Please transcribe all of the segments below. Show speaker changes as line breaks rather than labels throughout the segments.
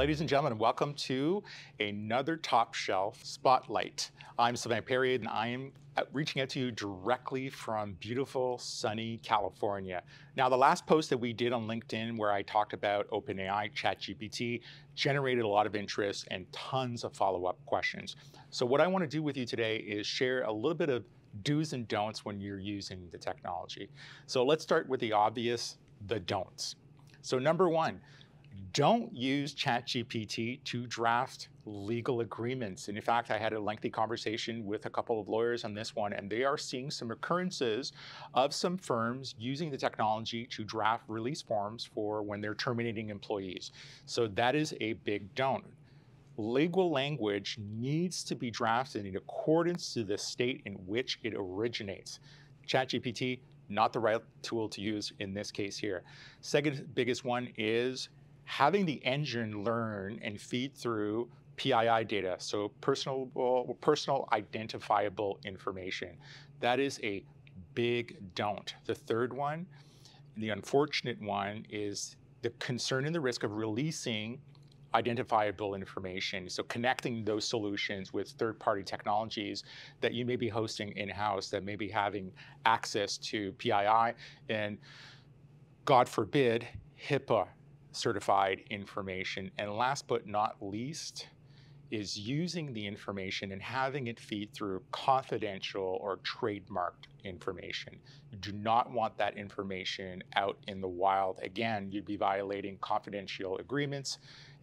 ladies and gentlemen, welcome to another Top Shelf Spotlight. I'm Sylvain Perrier, and I am reaching out to you directly from beautiful, sunny California. Now, the last post that we did on LinkedIn where I talked about OpenAI, ChatGPT, generated a lot of interest and tons of follow-up questions. So what I want to do with you today is share a little bit of do's and don'ts when you're using the technology. So let's start with the obvious, the don'ts. So number one, don't use ChatGPT to draft legal agreements. And in fact, I had a lengthy conversation with a couple of lawyers on this one, and they are seeing some occurrences of some firms using the technology to draft release forms for when they're terminating employees. So that is a big don't. Legal language needs to be drafted in accordance to the state in which it originates. ChatGPT, not the right tool to use in this case here. Second biggest one is having the engine learn and feed through PII data, so personal, personal identifiable information. That is a big don't. The third one, the unfortunate one, is the concern and the risk of releasing identifiable information. So connecting those solutions with third-party technologies that you may be hosting in-house, that may be having access to PII, and God forbid, HIPAA certified information. And last but not least, is using the information and having it feed through confidential or trademarked information. You do not want that information out in the wild. Again, you'd be violating confidential agreements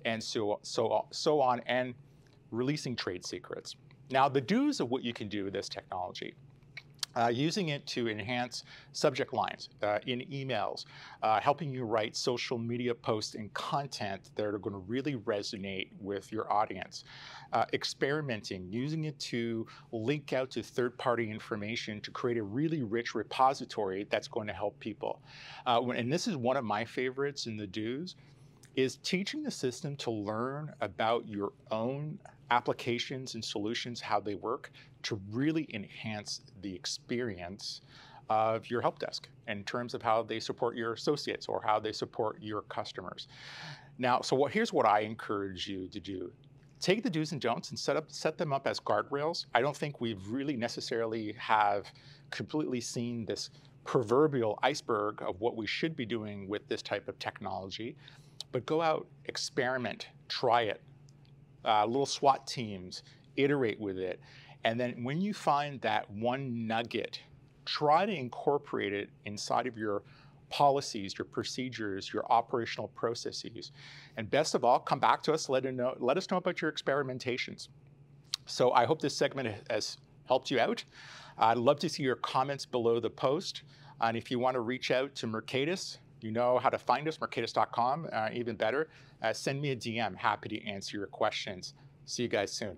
and so, so, so on, and releasing trade secrets. Now, the do's of what you can do with this technology uh, using it to enhance subject lines uh, in emails, uh, helping you write social media posts and content that are going to really resonate with your audience. Uh, experimenting, using it to link out to third-party information to create a really rich repository that's going to help people. Uh, and this is one of my favorites in the do's, is teaching the system to learn about your own applications and solutions, how they work, to really enhance the experience of your help desk in terms of how they support your associates or how they support your customers. Now, so what, here's what I encourage you to do. Take the do's and don'ts and set up set them up as guardrails. I don't think we've really necessarily have completely seen this proverbial iceberg of what we should be doing with this type of technology. But go out, experiment, try it, uh, little SWAT teams, iterate with it. And then when you find that one nugget, try to incorporate it inside of your policies, your procedures, your operational processes. And best of all, come back to us, let, know, let us know about your experimentations. So I hope this segment has helped you out. I'd love to see your comments below the post. And if you want to reach out to Mercatus, you know how to find us, mercatus.com, uh, even better. Uh, send me a DM. Happy to answer your questions. See you guys soon.